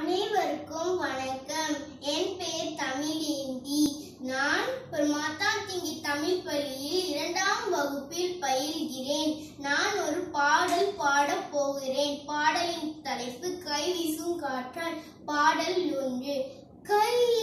அனைவருக்கும் வணக்கம். என் பெயர் தமிழேந்தி. நான் மாதா திங்கி தமிழ் பள்ளியில் இரண்டாம் வகுப்பில் பயில்கிறேன். நான் ஒரு பாடல் பாடப் போகிறேன். பாடலின் தலைப்பு கை வீசும் காற்றால். பாடல் ஒன்று. கை